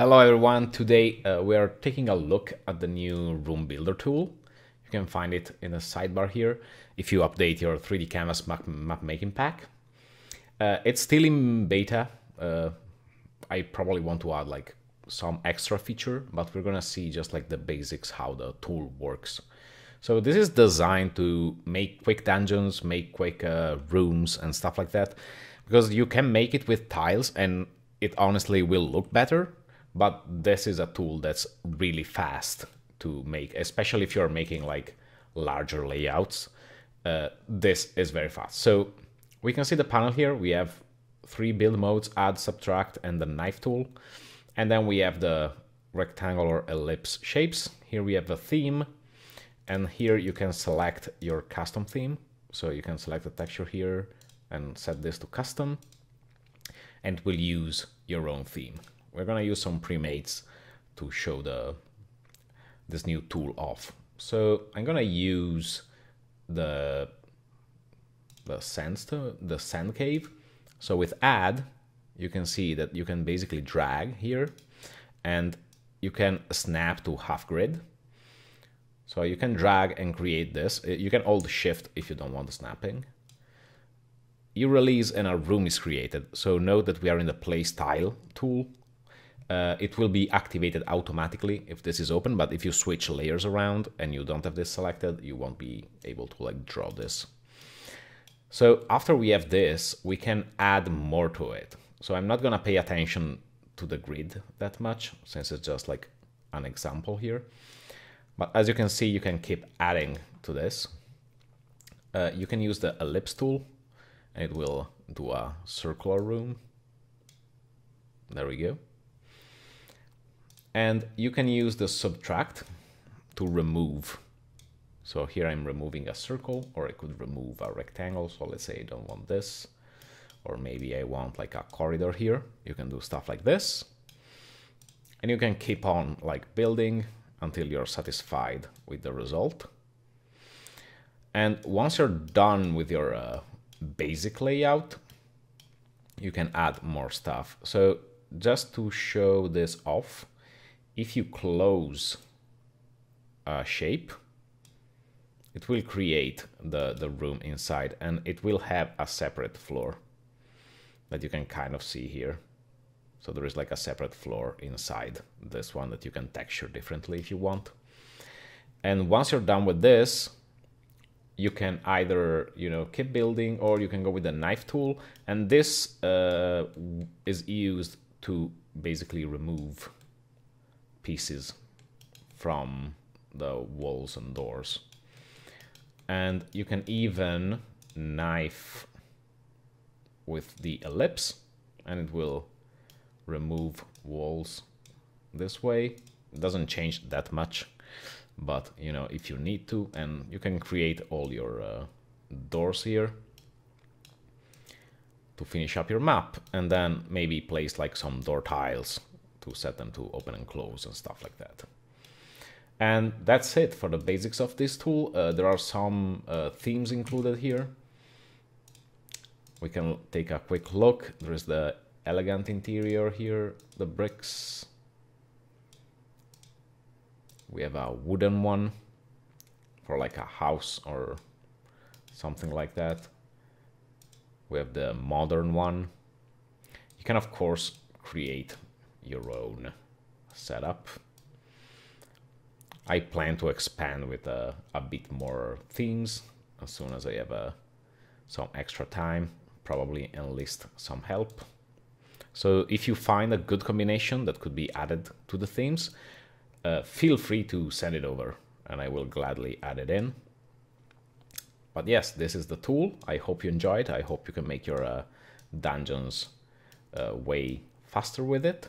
Hello everyone, today uh, we are taking a look at the new Room Builder tool. You can find it in the sidebar here if you update your 3D Canvas map, map making pack. Uh, it's still in beta. Uh, I probably want to add like some extra feature, but we're gonna see just like the basics how the tool works. So this is designed to make quick dungeons, make quick uh, rooms and stuff like that, because you can make it with tiles and it honestly will look better but this is a tool that's really fast to make, especially if you're making like larger layouts. Uh, this is very fast. So we can see the panel here. We have three build modes, add, subtract, and the knife tool. And then we have the rectangular ellipse shapes. Here we have a theme. And here you can select your custom theme. So you can select the texture here and set this to custom. And we'll use your own theme. We're gonna use some premades to show the this new tool off. So I'm gonna use the the sandstone, the sand cave. So with add, you can see that you can basically drag here and you can snap to half grid. So you can drag and create this. Uh, you can hold shift if you don't want the snapping. You release and a room is created. So note that we are in the place tile tool uh, it will be activated automatically if this is open, but if you switch layers around and you don't have this selected, you won't be able to like draw this. So after we have this, we can add more to it. So I'm not gonna pay attention to the grid that much since it's just like an example here. But as you can see, you can keep adding to this. Uh, you can use the ellipse tool and it will do a circular room. There we go. And you can use the subtract to remove. So here I'm removing a circle or I could remove a rectangle. So let's say I don't want this or maybe I want like a corridor here. You can do stuff like this and you can keep on like building until you're satisfied with the result. And once you're done with your uh, basic layout, you can add more stuff. So just to show this off, if you close a shape, it will create the, the room inside and it will have a separate floor that you can kind of see here. So there is like a separate floor inside this one that you can texture differently if you want. And once you're done with this, you can either, you know, keep building or you can go with the knife tool. And this uh, is used to basically remove pieces from the walls and doors. And you can even knife with the ellipse and it will remove walls this way. It doesn't change that much, but you know, if you need to, and you can create all your uh, doors here to finish up your map and then maybe place like some door tiles to set them to open and close and stuff like that. And that's it for the basics of this tool. Uh, there are some uh, themes included here. We can take a quick look. There's the elegant interior here, the bricks. We have a wooden one for like a house or something like that. We have the modern one. You can of course create your own setup. I plan to expand with a, a bit more themes as soon as I have uh, some extra time, probably enlist some help. So if you find a good combination that could be added to the themes, uh, feel free to send it over and I will gladly add it in. But yes, this is the tool. I hope you enjoyed. It. I hope you can make your uh, dungeons uh, way faster with it